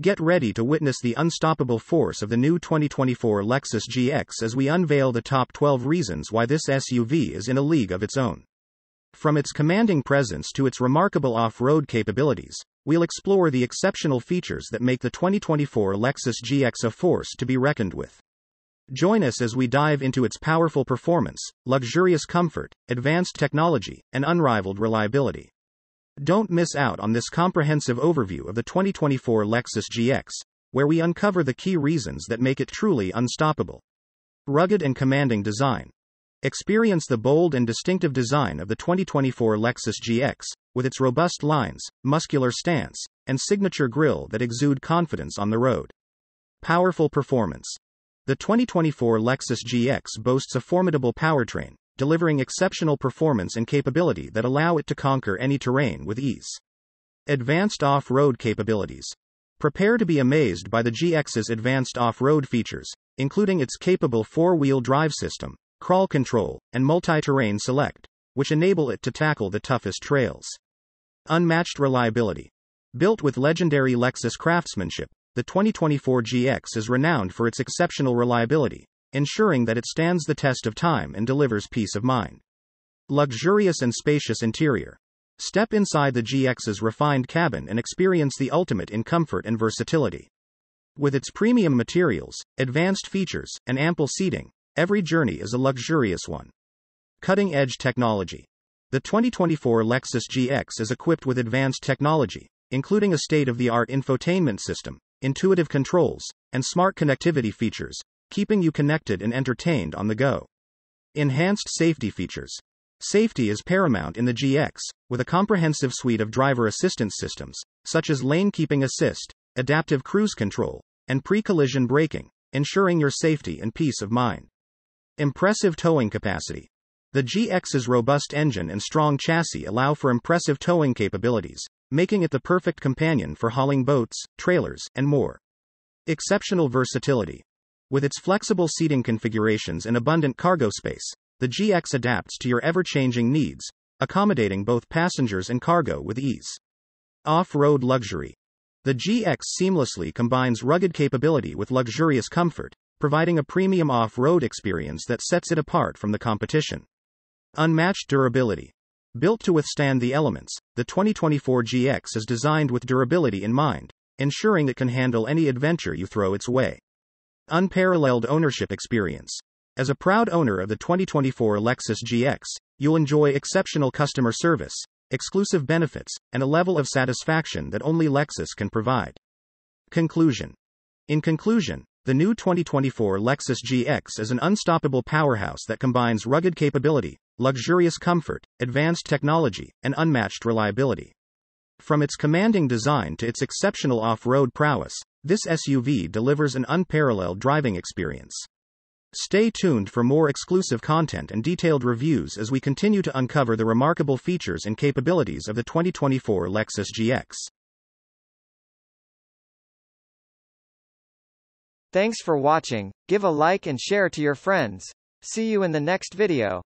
Get ready to witness the unstoppable force of the new 2024 Lexus GX as we unveil the top 12 reasons why this SUV is in a league of its own. From its commanding presence to its remarkable off road capabilities, we'll explore the exceptional features that make the 2024 Lexus GX a force to be reckoned with. Join us as we dive into its powerful performance, luxurious comfort, advanced technology, and unrivaled reliability. Don't miss out on this comprehensive overview of the 2024 Lexus GX, where we uncover the key reasons that make it truly unstoppable. Rugged and commanding design. Experience the bold and distinctive design of the 2024 Lexus GX, with its robust lines, muscular stance, and signature grille that exude confidence on the road. Powerful performance. The 2024 Lexus GX boasts a formidable powertrain, delivering exceptional performance and capability that allow it to conquer any terrain with ease. Advanced off road capabilities. Prepare to be amazed by the GX's advanced off road features, including its capable four wheel drive system, crawl control, and multi terrain select, which enable it to tackle the toughest trails. Unmatched reliability. Built with legendary Lexus craftsmanship, the 2024 GX is renowned for its exceptional reliability, ensuring that it stands the test of time and delivers peace of mind. Luxurious and spacious interior. Step inside the GX's refined cabin and experience the ultimate in comfort and versatility. With its premium materials, advanced features, and ample seating, every journey is a luxurious one. Cutting edge technology. The 2024 Lexus GX is equipped with advanced technology, including a state of the art infotainment system, intuitive controls, and smart connectivity features, keeping you connected and entertained on the go. Enhanced safety features. Safety is paramount in the GX, with a comprehensive suite of driver assistance systems, such as lane keeping assist, adaptive cruise control, and pre collision braking, ensuring your safety and peace of mind. Impressive towing capacity. The GX's robust engine and strong chassis allow for impressive towing capabilities, making it the perfect companion for hauling boats, trailers, and more. Exceptional versatility. With its flexible seating configurations and abundant cargo space, the GX adapts to your ever changing needs, accommodating both passengers and cargo with ease. Off road luxury. The GX seamlessly combines rugged capability with luxurious comfort, providing a premium off road experience that sets it apart from the competition. Unmatched durability. Built to withstand the elements, the 2024 GX is designed with durability in mind, ensuring it can handle any adventure you throw its way. Unparalleled ownership experience. As a proud owner of the 2024 Lexus GX, you'll enjoy exceptional customer service, exclusive benefits, and a level of satisfaction that only Lexus can provide. Conclusion In conclusion, the new 2024 Lexus GX is an unstoppable powerhouse that combines rugged capability, luxurious comfort, advanced technology, and unmatched reliability. From its commanding design to its exceptional off road prowess, this SUV delivers an unparalleled driving experience. Stay tuned for more exclusive content and detailed reviews as we continue to uncover the remarkable features and capabilities of the 2024 Lexus GX. Thanks for watching, give a like and share to your friends. See you in the next video.